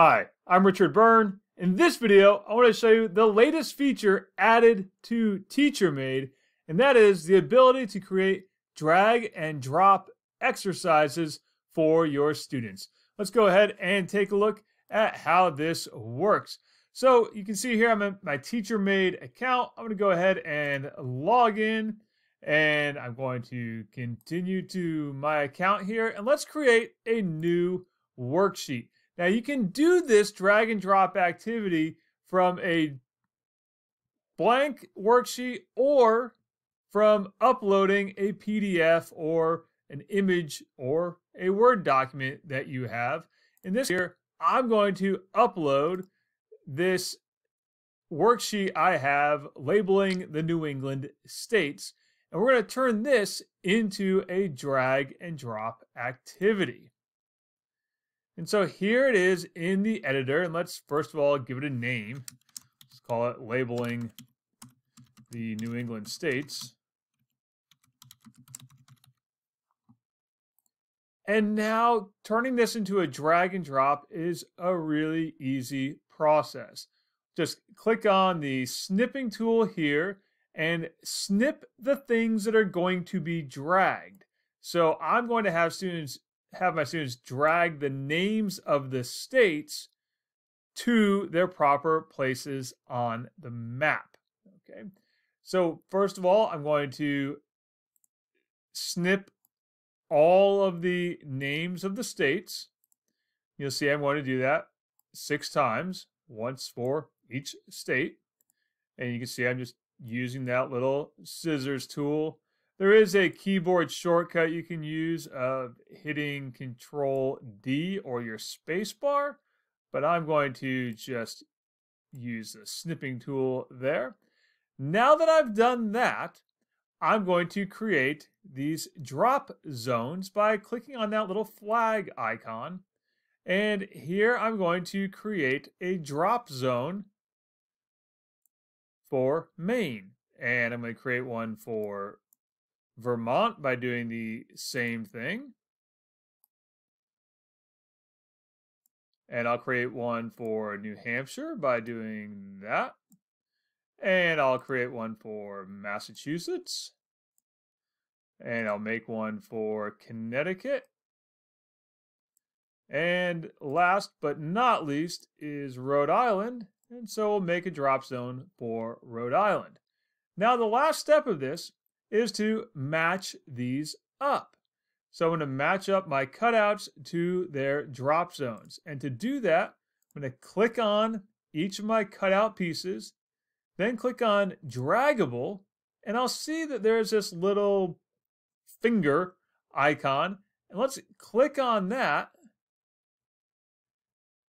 Hi, I'm Richard Byrne. In this video, I want to show you the latest feature added to TeacherMade, and that is the ability to create drag and drop exercises for your students. Let's go ahead and take a look at how this works. So you can see here I'm in my TeacherMade account. I'm going to go ahead and log in and I'm going to continue to my account here and let's create a new worksheet. Now you can do this drag and drop activity from a blank worksheet or from uploading a PDF or an image or a Word document that you have. In this here, I'm going to upload this worksheet I have labeling the New England states. And we're going to turn this into a drag and drop activity. And so here it is in the editor. And let's first of all give it a name. Let's call it labeling the New England states. And now turning this into a drag and drop is a really easy process. Just click on the snipping tool here and snip the things that are going to be dragged. So I'm going to have students have my students drag the names of the states to their proper places on the map. Okay, so first of all, I'm going to snip all of the names of the states. You'll see I'm going to do that six times, once for each state. And you can see I'm just using that little scissors tool there is a keyboard shortcut you can use of hitting Control D or your spacebar, but I'm going to just use the snipping tool there. Now that I've done that, I'm going to create these drop zones by clicking on that little flag icon. And here I'm going to create a drop zone for Maine. And I'm going to create one for Vermont by doing the same thing. And I'll create one for New Hampshire by doing that. And I'll create one for Massachusetts. And I'll make one for Connecticut. And last but not least is Rhode Island. And so we'll make a drop zone for Rhode Island. Now the last step of this is to match these up. So I'm going to match up my cutouts to their drop zones. And to do that, I'm going to click on each of my cutout pieces, then click on draggable, and I'll see that there's this little finger icon. And let's click on that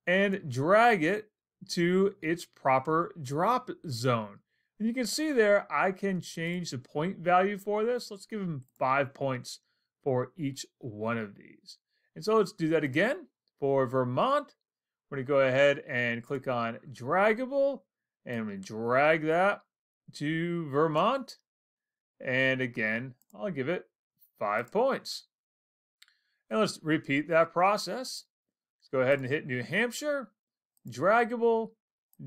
and drag it to its proper drop zone. And you can see there, I can change the point value for this. Let's give them five points for each one of these. And so let's do that again. For Vermont, we're to go ahead and click on draggable. And to drag that to Vermont. And again, I'll give it five points. And let's repeat that process. Let's go ahead and hit New Hampshire, draggable,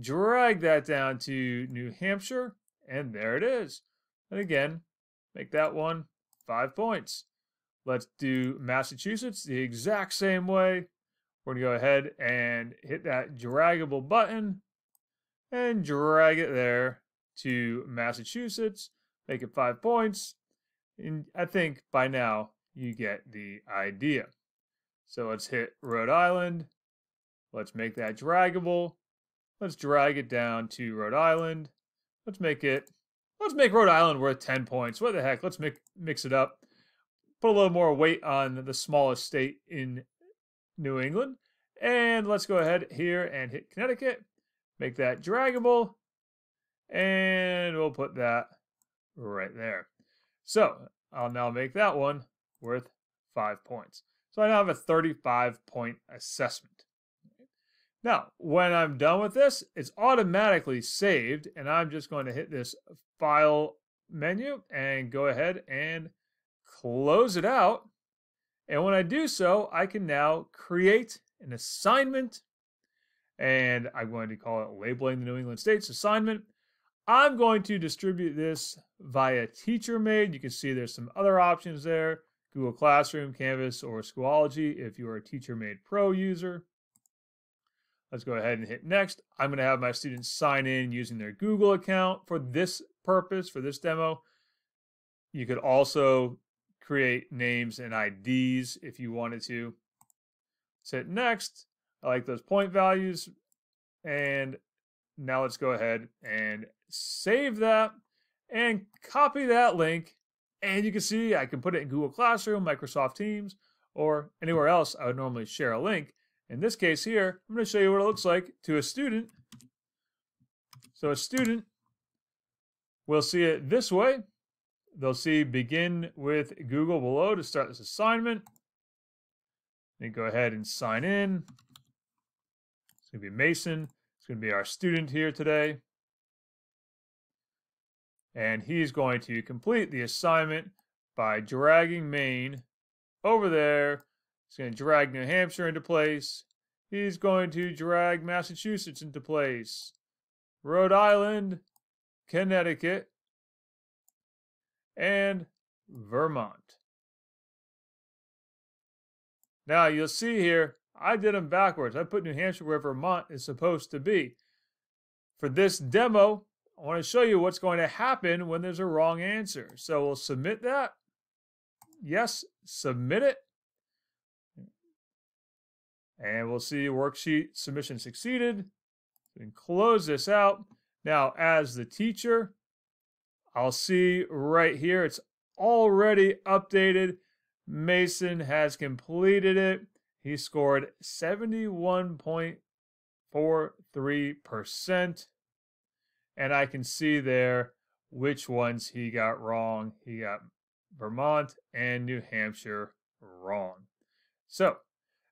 drag that down to New Hampshire, and there it is. And again, make that one five points. Let's do Massachusetts the exact same way. We're going to go ahead and hit that draggable button and drag it there to Massachusetts. Make it five points. And I think by now you get the idea. So let's hit Rhode Island. Let's make that draggable. Let's drag it down to Rhode Island. Let's make it, let's make Rhode Island worth 10 points. What the heck? Let's make, mix it up. Put a little more weight on the smallest state in New England. And let's go ahead here and hit Connecticut. Make that draggable. And we'll put that right there. So I'll now make that one worth five points. So I now have a 35 point assessment. Now, when I'm done with this, it's automatically saved, and I'm just going to hit this File menu and go ahead and close it out. And when I do so, I can now create an assignment, and I'm going to call it labeling the New England States assignment. I'm going to distribute this via TeacherMade. You can see there's some other options there. Google Classroom, Canvas, or Schoology if you are a TeacherMade Pro user. Let's go ahead and hit next. I'm going to have my students sign in using their Google account for this purpose, for this demo. You could also create names and IDs if you wanted to. Let's hit next. I like those point values. And now let's go ahead and save that and copy that link. And you can see I can put it in Google Classroom, Microsoft Teams, or anywhere else I would normally share a link. In this case here, I'm going to show you what it looks like to a student. So a student will see it this way. They'll see begin with Google below to start this assignment. Then go ahead and sign in. It's going to be Mason. It's going to be our student here today. And he's going to complete the assignment by dragging Maine over there He's going to drag New Hampshire into place. He's going to drag Massachusetts into place. Rhode Island, Connecticut, and Vermont. Now you'll see here, I did them backwards. I put New Hampshire where Vermont is supposed to be. For this demo, I want to show you what's going to happen when there's a wrong answer. So we'll submit that. Yes, submit it. And we'll see worksheet submission succeeded. And close this out. Now, as the teacher, I'll see right here, it's already updated. Mason has completed it. He scored 71.43%. And I can see there which ones he got wrong. He got Vermont and New Hampshire wrong. So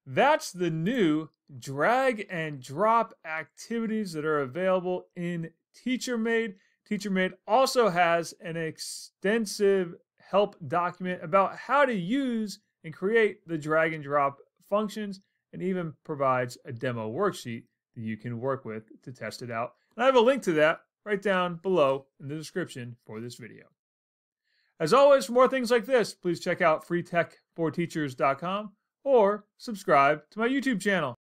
that's the new drag and drop activities that are available in TeacherMade. TeacherMade also has an extensive help document about how to use and create the drag and drop functions and even provides a demo worksheet that you can work with to test it out. And I have a link to that right down below in the description for this video. As always, for more things like this, please check out freetech4teachers.com or subscribe to my YouTube channel.